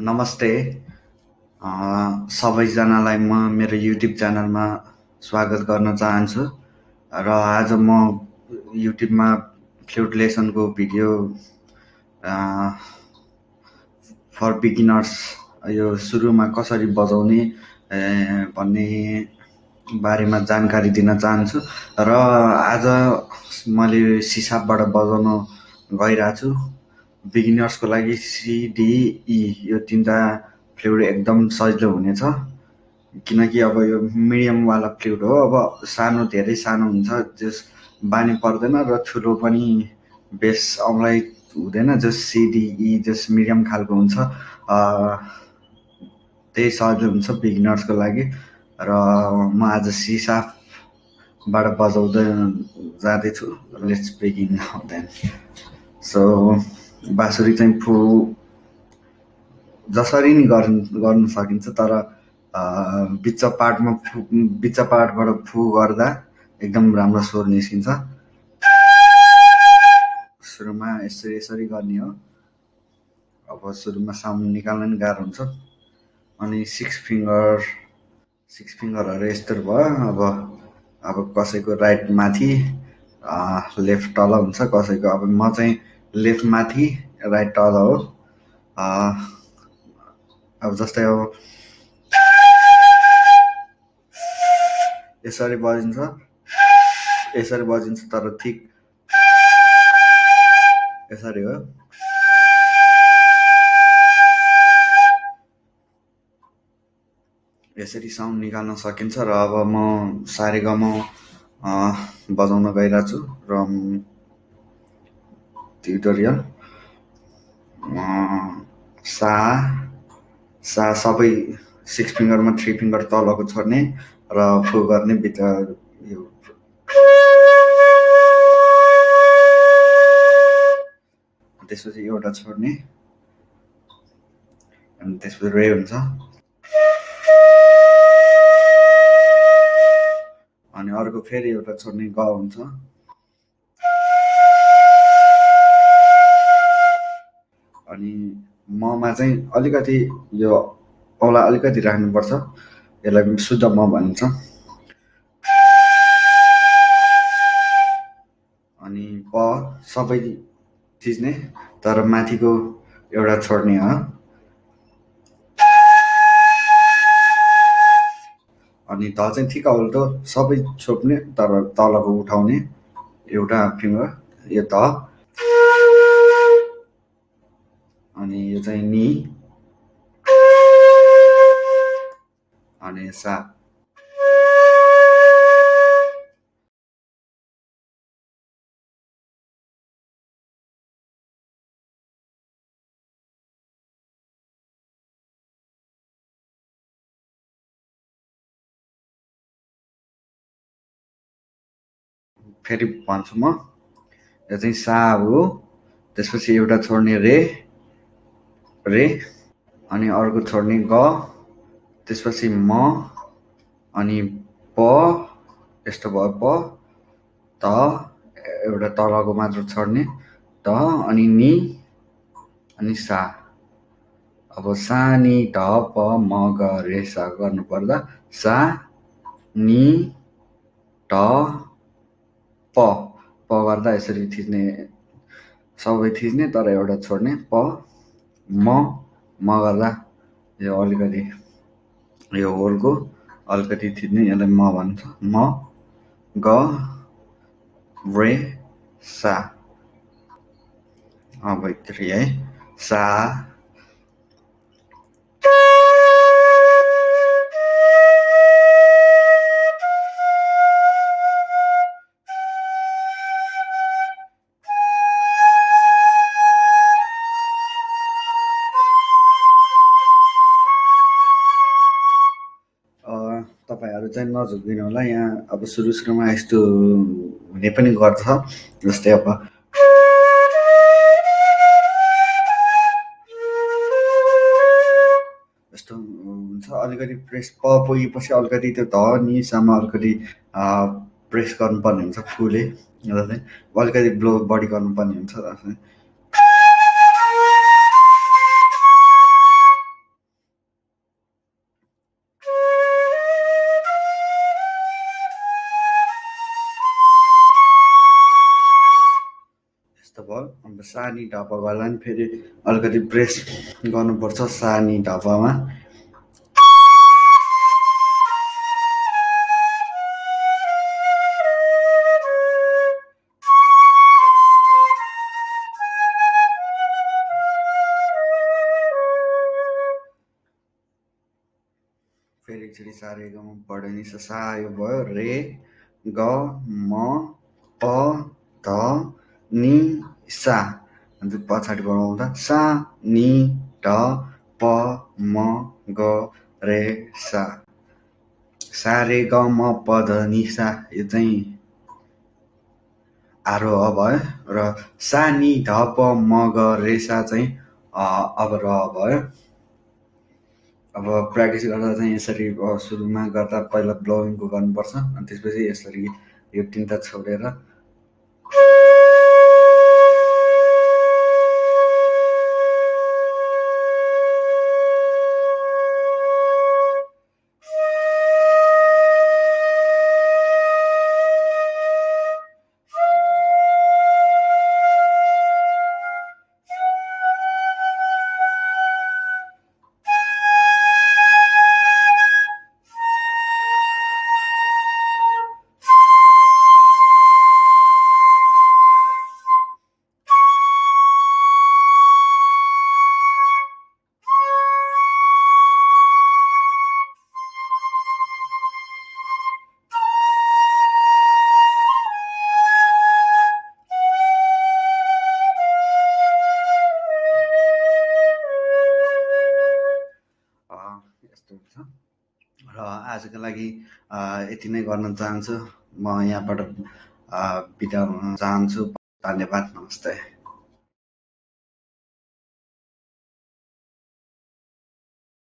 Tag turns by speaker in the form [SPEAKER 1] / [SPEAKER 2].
[SPEAKER 1] नमस्ते। सबैजनालाई म मेरो युट्युब च्यानलमा स्वागत गर्न चाहन्छु। र आज म युट्युबमा फ्लुट लेसनको भिडियो फर बिगिनर्स यो सुरुमा कसरी बजाउने भन्ने बारेमा जानकारी दिन चाहन्छु। र आज मैले सिसाबबाट बजाउन गइरहेको छु बिगिनर्सको लागि सिडिई यो तिनवटा फ्लुट एकदम सजिलो हुनेछ। किनकि अब यो मिडियमवाला फ्लुट हो। अब सानो धेरै सानो हुन्छ जस बानी पर्दैन र ठुलो पनि बेस औँलाई हुँदैन जस सिडिई जस मिडियम खालको हुन्छ। त्यही सजिलो हुन्छ बिगिनर्सको लागि। र म आज सिसाबाट बजाउँदै जाँदैछु। लेट्स बिगिन देन सो बाँसुरी चाहिँ फु जसरी नि गर्नु गर्नु सकिन्छ तर बिच्च पार्टमा फु बिच्च पार्टबाट फु गर्दा एकदम राम्रो स्वर निस्किन्छ। सुरुमा यसरी यसरी गर्ने हो। अब सुरुमा साउन्ड निकाल्न नि गाह्रो हुन्छ। अनि सिक्स फिङ्गर सिक्स फिङ्गरहरू यस्तो भयो। अब अब कसैको राइट माथि लेफ्ट तल हुन्छ कसैको अब म चाहिँ लेफ्ट माथि राइट तल हो। अब जस्तै अब यसरी बजिन्छ। यसरी बजिन्छ तर ठिक। यसरी हो। यसरी साउन्ड निकाल्न सकिन्छ र अब म सारेगामा बजाउन गइरहेको छु र ट्युटोरियल सा सा सबै सिक्स फिङ्गरमा थ्री फिङ्गर तलको छोड्ने र फु गर्ने भित्र यो त्यसपछि एउटा छोड्ने अनि त्यसपछि रे हुन्छ। अनि अर्को फेरि एउटा छोड्ने ग हुन्छ। ममा चाहिँ अलिकति यो औँला अलिकति राख्नुपर्छ। यसलाई शुद्ध म भनिन्छ। अनि प सबै थिच्ने तर माथिको एउटा छोड्ने हो। अनि त चाहिँ ठिक उल्टो सबै छोप्ने तर तलको उठाउने एउटा फिङ्गर यो त। अनि यो चाहिँ नि। अनि सा। फेरि भन्छु म। यो चाहिँ सा हो। त्यसपछि एउटा छोड्ने रे। रे अनि अर्को छोड्ने ग त्यसपछि म अनि प यस्तो भयो प त एउटा तलको मात्र छोड्ने त अनि नि अनि सा। अब सा नि ध प म ग रे सा गर्नुपर्दा सा नि ट प। प गर्दा यसरी थिच्ने सबै थिच्ने तर एउटा छोड्ने प। म म गर्दा यो अलिकति यो होलको अलिकति थिच्ने यसलाई म भन्छ। म ग रे सा। यति है। सा। तपाईँहरू चाहिँ नझुक्दिनु होला। यहाँ अब सुरु सुरुमा यस्तो हुने पनि गर्छ जस्तै अब यस्तो हुन्छ। अलिकति प्रेस प पुगेपछि अलिकति त्यो ध निसम्म अलिकति प्रेस गर्नुपर्ने हुन्छ फुले चाहिँ अलिकति ब्लो बडी गर्नुपर्ने हुन्छ। सानी ढपकोलाई पनि फेरि अलिकति प्रेस गर्नुपर्छ सानी ढपमा फेरि एकचोटि सारे गमा पढ्यो नि सा भयो रे ग म प ध नि सा। अन्त पछाडि बढाउँदा सा नि ढ प म ग रे सा। सा रे ग म प ध नि सा यो चाहिँ आरोह भयो। र सा नि ध प म ग रे सा चाहिँ अब र भयो। अब प्र्याक्टिस गर्दा चाहिँ यसरी सुरुमा गर्दा पहिला ब्लोइङको गर्नुपर्छ। अनि त्यसपछि यसरी यो तिनवटा छोडेर र आजको लागि यति नै गर्न चाहन्छु। म यहाँबाट बिदा हुन चाहन्छु। धन्यवाद नमस्ते।